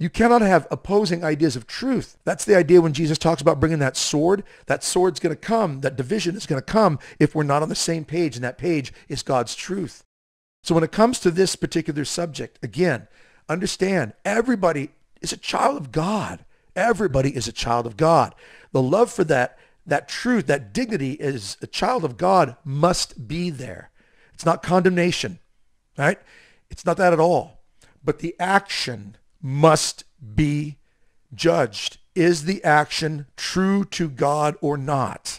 You cannot have opposing ideas of truth. That's the idea when Jesus talks about bringing that sword. That sword's going to come. That division is going to come if we're not on the same page, and that page is God's truth. So when it comes to this particular subject, again, understand everybody is a child of God. Everybody is a child of God. The love for that, that truth, that dignity is a child of God must be there. It's not condemnation, right? It's not that at all. But the action must be judged. Is the action true to God or not?